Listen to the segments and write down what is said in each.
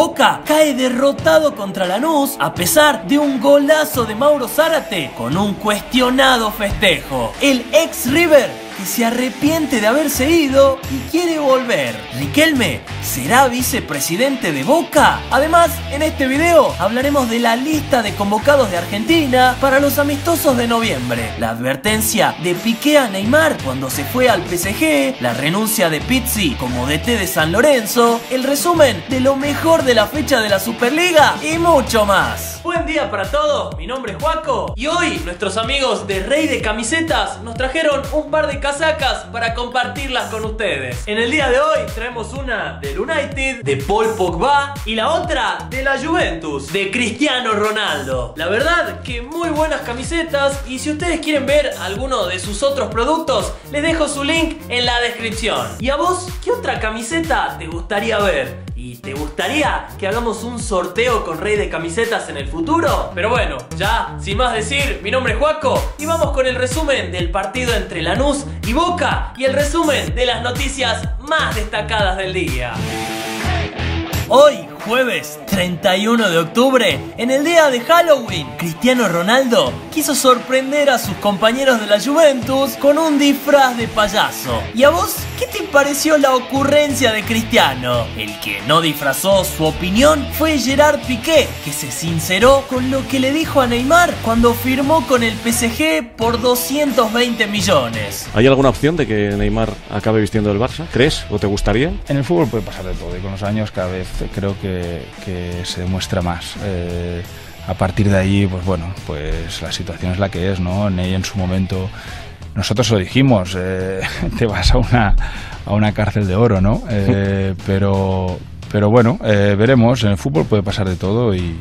Boca cae derrotado contra Lanús a pesar de un golazo de Mauro Zárate con un cuestionado festejo. El ex River que se arrepiente de haberse ido y quiere volver. Riquelme será vicepresidente de Boca. Además, en este video hablaremos de la lista de convocados de Argentina para los amistosos de noviembre, la advertencia de Piqué a Neymar cuando se fue al PSG, la renuncia de Pizzi como DT de San Lorenzo, el resumen de lo mejor de la fecha de la Superliga y mucho más. Buen día para todos, mi nombre es Juaco y hoy nuestros amigos de Rey de Camisetas nos trajeron un par de casacas para compartirlas con ustedes. En el día de hoy traemos una del United, de Paul Pogba y la otra de la Juventus, de Cristiano Ronaldo. La verdad que muy buenas camisetas y si ustedes quieren ver alguno de sus otros productos, les dejo su link en la descripción. ¿Y a vos qué otra camiseta te gustaría ver? ¿Y te gustaría que hagamos un sorteo con Rey de Camisetas en el futuro? Pero bueno, ya, sin más decir, mi nombre es Juaco y vamos con el resumen del partido entre Lanús y Boca y el resumen de las noticias más destacadas del día. Hoy, jueves 31 de octubre, en el día de Halloween, Cristiano Ronaldo quiso sorprender a sus compañeros de la Juventus con un disfraz de payaso. ¿Y a vos qué te pareció la ocurrencia de Cristiano? El que no disfrazó su opinión fue Gerard Piqué, que se sinceró con lo que le dijo a Neymar cuando firmó con el PSG por 220 millones. ¿Hay alguna opción de que Neymar acabe vistiendo el Barça? ¿Crees o te gustaría? En el fútbol puede pasar de todo y con los años cada vez creo que, que se demuestra más. Eh, a partir de ahí, pues bueno, pues la situación es la que es, ¿no? Ney en su momento, nosotros lo dijimos, eh, te vas a una, a una cárcel de oro, ¿no? Eh, pero, pero bueno, veremos, en el fútbol puede pasar de todo y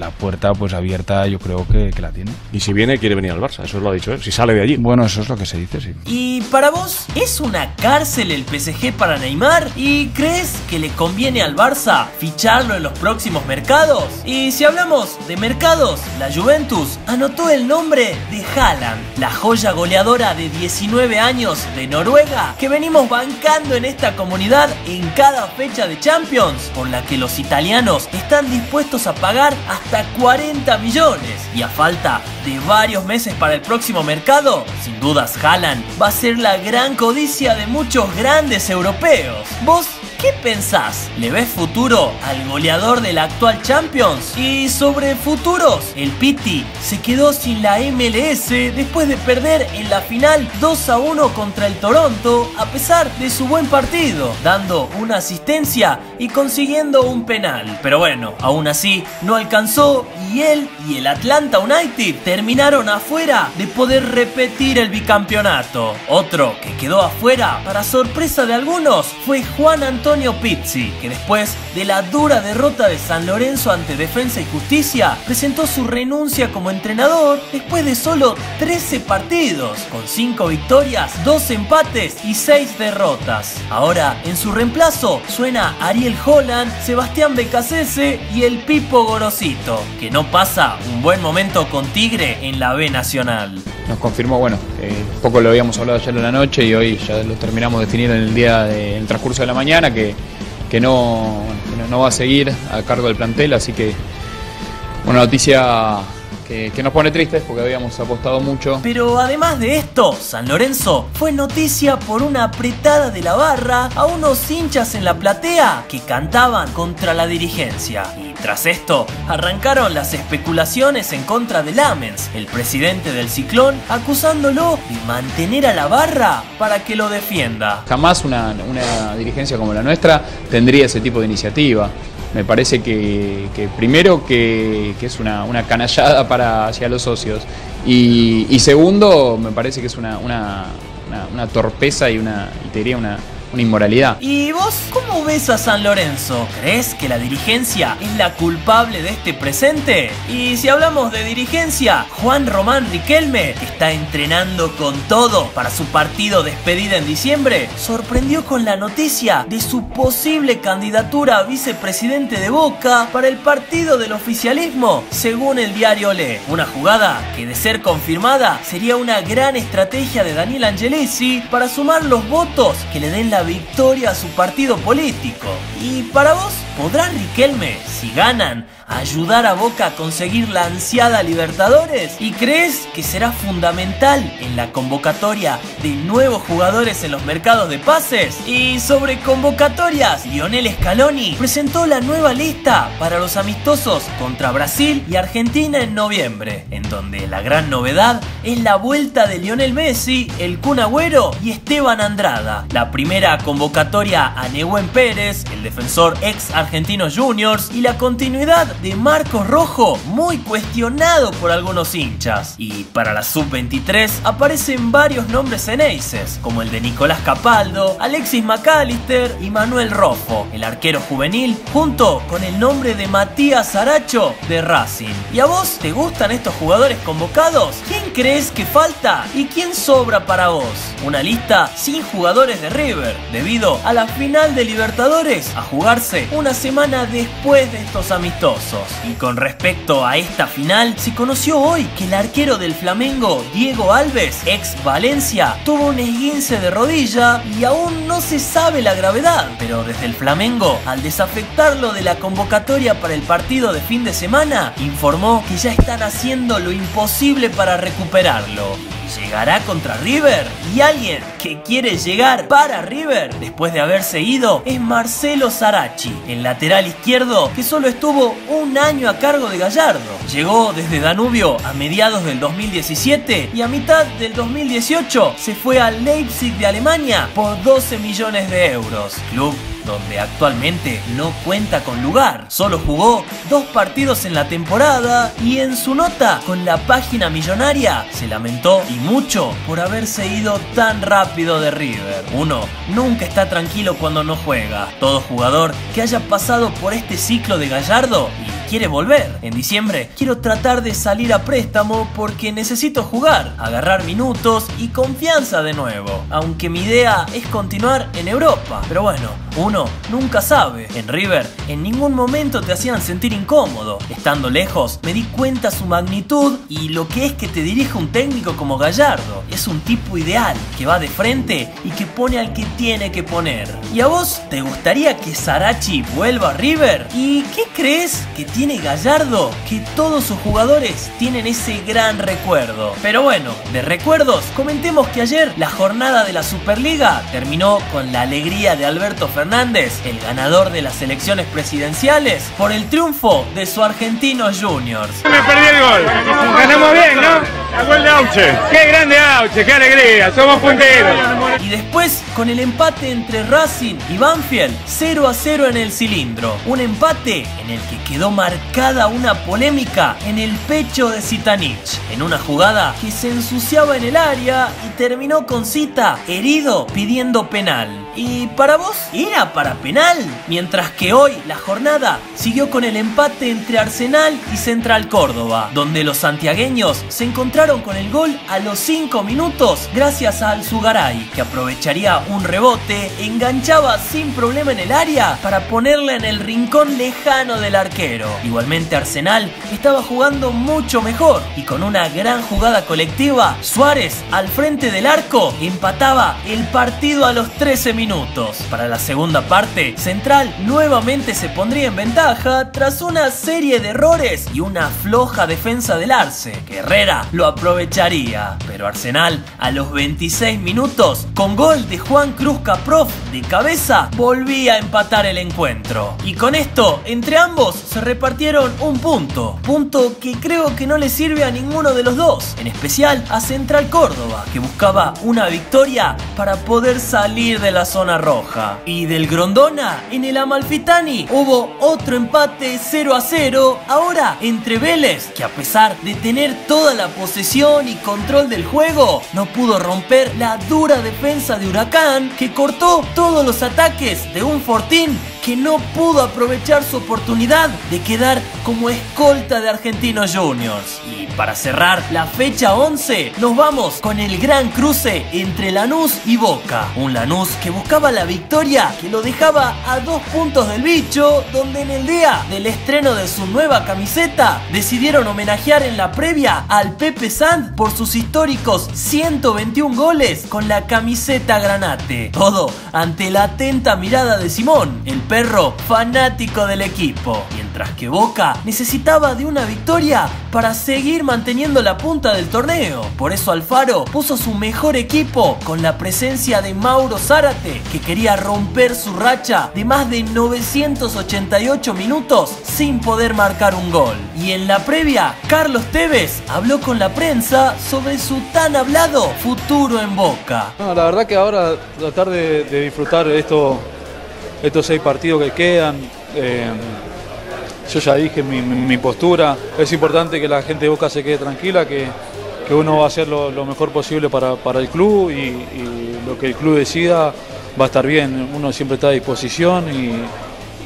la puerta pues abierta yo creo que, que la tiene. Y si viene, quiere venir al Barça, eso lo ha dicho él. Si sale de allí. Bueno, eso es lo que se dice, sí. ¿Y para vos es una cárcel el PSG para Neymar? ¿Y crees que le conviene al Barça ficharlo en los próximos mercados? Y si hablamos de mercados, la Juventus anotó el nombre de Haaland, la joya goleadora de 19 años de Noruega que venimos bancando en esta comunidad en cada fecha de Champions, por la que los italianos están dispuestos a pagar hasta 40 millones. Y a falta de varios meses para el próximo mercado, sin dudas Haaland va a ser la gran codicia de muchos grandes europeos. ¿Vos qué pensás? ¿Le ves futuro al goleador de la actual Champions? Y sobre futuros, el Pitti se quedó sin la MLS después de perder en la final 2 a 1 contra el Toronto a pesar de su buen partido, dando una asistencia y consiguiendo un penal. Pero bueno, aún así no alcanzó y él y el Atlanta United terminaron afuera de poder repetir el bicampeonato. Otro que quedó afuera, para sorpresa de algunos, fue Juan Antonio Pizzi, que después de la dura derrota de San Lorenzo ante Defensa y Justicia, presentó su renuncia como entrenador después de solo 13 partidos, con 5 victorias, 2 empates y 6 derrotas. Ahora, en su reemplazo, suena Ariel Holland, Sebastián Becasese y el Pipo Gorosito, que no pasa un buen momento con Tigre en la B Nacional. Nos confirmó, bueno, eh, poco lo habíamos hablado ayer en la noche y hoy ya lo terminamos de definir en el día, en el transcurso de la mañana, que, que no- no va a seguir a cargo del plantel, así que una noticia que, que nos pone tristes porque habíamos apostado mucho. Pero además de esto, San Lorenzo fue noticia por una apretada de la barra a unos hinchas en la platea que cantaban contra la dirigencia. Y tras esto, arrancaron las especulaciones en contra de Lamens, el presidente del Ciclón, acusándolo de mantener a la barra para que lo defienda. Jamás una, una dirigencia como la nuestra tendría ese tipo de iniciativa. Me parece que, que primero que, que es una, una canallada para hacia los socios. Y, y segundo me parece que es una, una, una- torpeza y una y te diría una, una inmoralidad. ¿Y vos cómo ves a San Lorenzo? ¿Crees que la dirigencia es la culpable de este presente? Y si hablamos de dirigencia, Juan Román Riquelme, que está entrenando con todo para su partido despedida en diciembre, sorprendió con la noticia de su posible candidatura a vicepresidente de Boca para el partido del oficialismo, según el diario Le. Una jugada que de ser confirmada sería una gran estrategia de Daniel Angelesi para sumar los votos que le den la victoria a su partido político. ¿Y para vos? ¿Podrá Riquelme, si ganan, ayudar a Boca a conseguir la ansiada Libertadores? ¿Y crees que será fundamental en la convocatoria de nuevos jugadores en los mercados de pases? Y sobre convocatorias, Lionel Scaloni presentó la nueva lista para los amistosos contra Brasil y Argentina en noviembre, en donde la gran novedad es la vuelta de Lionel Messi, el Kun Agüero y Esteban Andrada. La primera convocatoria a Nehuen Pérez, el defensor ex Argentinos Juniors y la continuidad de Marcos Rojo, muy cuestionado por algunos hinchas. Y para la sub-23 aparecen varios nombres en aces, como el de Nicolás Capaldo, Alexis McAllister y Manuel Rojo, el arquero juvenil, junto con el nombre de Matías Aracho de Racing. ¿Y a vos te gustan estos jugadores convocados? ¿Quién crees que falta y quién sobra para vos? Una lista sin jugadores de River, debido a la final de Libertadores a jugarse una semana después de estos amistosos. Y con respecto a esta final, se conoció hoy que el arquero del Flamengo, Diego Alves, ex Valencia, tuvo un esguince de rodilla y aún no se sabe la gravedad. Pero desde el Flamengo, al desafectarlo de la convocatoria para el partido de fin de semana, informó que ya están haciendo lo imposible para recuperarlo. ¿Llegará contra River? Y alguien que quiere llegar para River después de haberse ido es Marcelo Sarachi, el lateral izquierdo que solo estuvo un año a cargo de Gallardo. Llegó desde Danubio a mediados del 2017 y a mitad del 2018 se fue al Leipzig de Alemania por 12 millones de euros. Club donde actualmente no cuenta con lugar. Solo jugó dos partidos en la temporada y en su nota con la página millonaria se lamentó y mucho por haberse ido tan rápido de River. Uno nunca está tranquilo cuando no juega. Todo jugador que haya pasado por este ciclo de Gallardo y quiere volver. En diciembre quiero tratar de salir a préstamo porque necesito jugar, agarrar minutos y confianza de nuevo. Aunque mi idea es continuar en Europa. Pero bueno, uno nunca sabe. En River en ningún momento te hacían sentir incómodo. Estando lejos me di cuenta su magnitud y lo que es que te dirija un técnico como Gallardo. Es un tipo ideal, que va de frente y que pone al que tiene que poner. ¿Y a vos te gustaría que Sarachi vuelva a River? ¿Y qué crees que tiene Gallardo? Que todos sus jugadores tienen ese gran recuerdo. Pero bueno, de recuerdos, comentemos que ayer la jornada de la Superliga terminó con la alegría de Alberto Fernández, el ganador de las elecciones presidenciales, por el triunfo de su Argentinos Juniors. Me perdí el gol. Ganamos bien, ¿no? El gol de Auche. Qué grande Auche, qué alegría. Somos punteros. Y después, con el empate entre Racing y Banfield, 0 a 0 en el cilindro. Un empate en el que quedó marcada una polémica en el pecho de Zitanich, en una jugada que se ensuciaba en el área y terminó con Cita herido pidiendo penal. ¿Y para vos? ¿Era para penal? Mientras que hoy la jornada siguió con el empate entre Arsenal y Central Córdoba, donde los santiagueños se encontraron con el gol a los 5 minutos gracias a Alzugaray, que aprovecharía un rebote, enganchaba sin problema en el área para ponerla en el rincón lejano del arquero. Igualmente Arsenal estaba jugando mucho mejor y con una gran jugada colectiva, Suárez al frente del arco empataba el partido a los 13 minutos Para la segunda parte, Central nuevamente se pondría en ventaja tras una serie de errores y una floja defensa del Arce, que Herrera lo aprovecharía. Pero Arsenal, a los 26 minutos, con gol de Juan Cruz Caprof de cabeza, volvía a empatar el encuentro. Y con esto, entre ambos se repartieron un punto. Punto que creo que no le sirve a ninguno de los dos, en especial a Central Córdoba, que buscaba una victoria para poder salir de la zona roja. Y del Grondona, en el Amalfitani, hubo otro empate 0 a 0, ahora entre Vélez, que a pesar de tener toda la posesión y control del juego, no pudo romper la dura defensa de Huracán, que cortó todos los ataques de un Fortín que no pudo aprovechar su oportunidad de quedar como escolta de Argentinos Juniors. Y para cerrar la fecha 11, nos vamos con el gran cruce entre Lanús y Boca. Un Lanús que buscaba la victoria que lo dejaba a dos puntos del bicho, donde en el día del estreno de su nueva camiseta decidieron homenajear en la previa al Pepe Sand por sus históricos 121 goles con la camiseta granate. Todo ante la atenta mirada de Simón, el perro fanático del equipo. Mientras que Boca necesitaba de una victoria para seguir manteniendo la punta del torneo. Por eso Alfaro puso su mejor equipo con la presencia de Mauro Zárate, que quería romper su racha de más de 988 minutos sin poder marcar un gol. Y en la previa, Carlos Tevez habló con la prensa sobre su tan hablado futuro en Boca. La verdad que ahora tratar de, de disfrutar esto, estos seis partidos que quedan. eh, yo ya dije mi, postura. Es importante que la gente de Boca se quede tranquila, que, que uno va a hacer lo, mejor posible para, para el club y, y lo que el club decida va a estar bien. Uno siempre está a disposición y,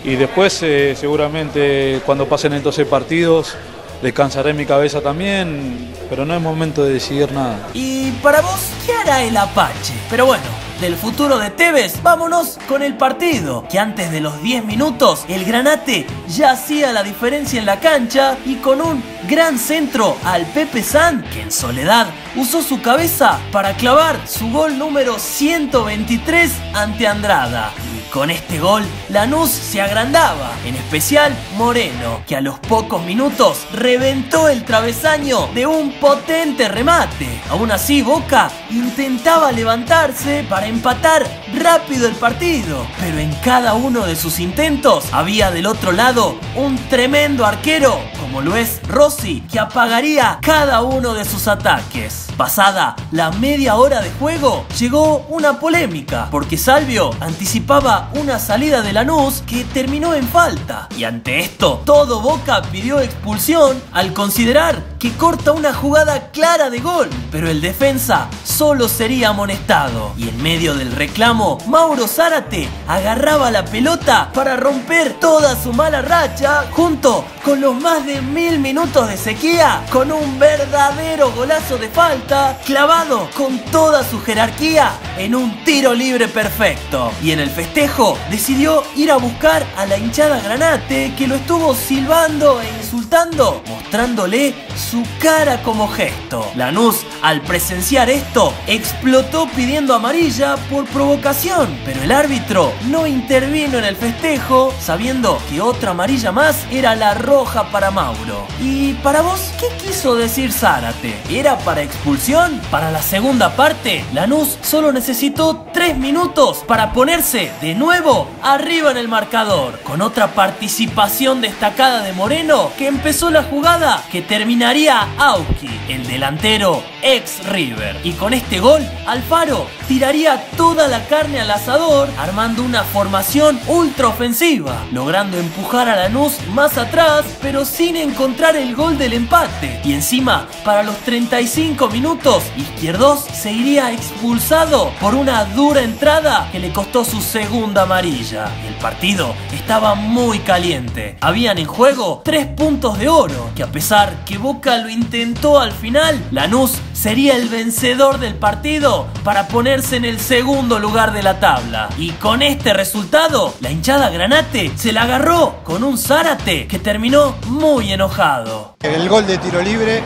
y después eh, seguramente cuando pasen estos seis partidos descansaré mi cabeza también, pero no es momento de decidir nada. Y para vos, ¿qué hará el Apache? Pero bueno, del futuro de Tevez, vámonos con el partido, que antes de los 10 minutos, el Granate ya hacía la diferencia en la cancha y con un gran centro al Pepe San, que en soledad usó su cabeza para clavar su gol número 123 ante Andrada. Y con este gol, Lanús se agrandaba, en especial Moreno, que a los pocos minutos reventó el travesaño de un potente remate. Aún así, Boca intentaba levantarse para empatar rápido el partido, pero en cada uno de sus intentos había del otro lado un tremendo arquero, como lo es Rossi, que apagaría cada uno de sus ataques. Pasada la media hora de juego, llegó una polémica, porque Salvio anticipaba una salida de Lanús que terminó en falta. Y ante esto, todo Boca pidió expulsión al considerar que corta una jugada clara de gol, pero el defensa solo sería amonestado. Y en medio del reclamo, Mauro Zárate agarraba la pelota para romper toda su mala racha, junto con los más de mil minutos de sequía, con un verdadero golazo de falta, clavado con toda su jerarquía en un tiro libre perfecto. Y en el festejo decidió ir a buscar a la hinchada Granate que lo estuvo silbando e insultando, mostrándole su cara como gesto. Lanús, al presenciar esto, explotó pidiendo amarilla por provocación, pero el árbitro no intervino en el festejo, sabiendo que otra amarilla más era la roja para Mauro. ¿Y para vos qué quiso decir Zárate? ¿Era para expulsión? Para la segunda parte, Lanús solo necesitó 3 minutos para ponerse de nuevo arriba en el marcador, con otra participación destacada de Moreno que empezó la jugada que terminaría Auki, el delantero ex River. Y con este gol, Alfaro tiraría toda la carne al asador, armando una formación ultra ofensiva, logrando empujar a Lanús más atrás, pero sin encontrar el gol del empate. Y encima, para los 35 minutos, Izquierdos se iría expulsado por una dura entrada que le costó su segunda amarilla. El partido estaba muy caliente. Habían en juego tres puntos de oro, que a pesar que Boca lo intentó al final, Lanús sería el vencedor del partido para ponerse en el segundo lugar de la tabla. Y con este resultado, la hinchada Granate se la agarró con un Zárate que terminó muy enojado. El gol de tiro libre,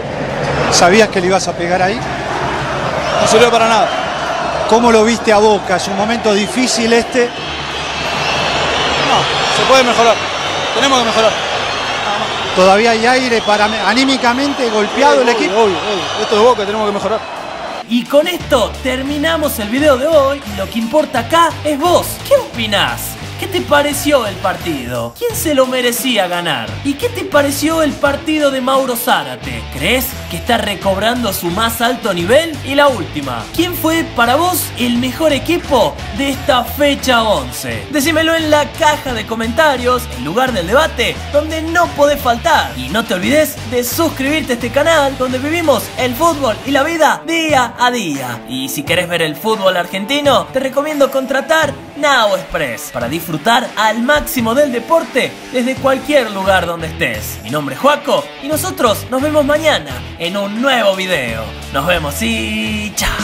¿sabías que le ibas a pegar ahí? No sirvió para nada. ¿Cómo lo viste a Boca? Es un momento difícil este. No, se puede mejorar. Tenemos que mejorar. Todavía hay aire para anímicamente golpeado el equipo. obvio, obvio. Esto es Boca, tenemos que mejorar. Y con esto terminamos el video de hoy lo que importa acá es vos. ¿Qué opinás? ¿Qué te pareció el partido? ¿Quién se lo merecía ganar? ¿Y qué te pareció el partido de Mauro Zárate? ¿Crees que está recobrando su más alto nivel? Y la última, ¿quién fue para vos el mejor equipo de esta fecha 11? Decímelo en la caja de comentarios, en lugar del debate, donde no podés faltar. Y no te olvides de suscribirte a este canal donde vivimos el fútbol y la vida día a día. Y si querés ver el fútbol argentino, te recomiendo contratar Now Express para disfrutar al máximo del deporte desde cualquier lugar donde estés. Mi nombre es Juaco y nosotros nos vemos mañana en un nuevo video. Nos vemos y chao.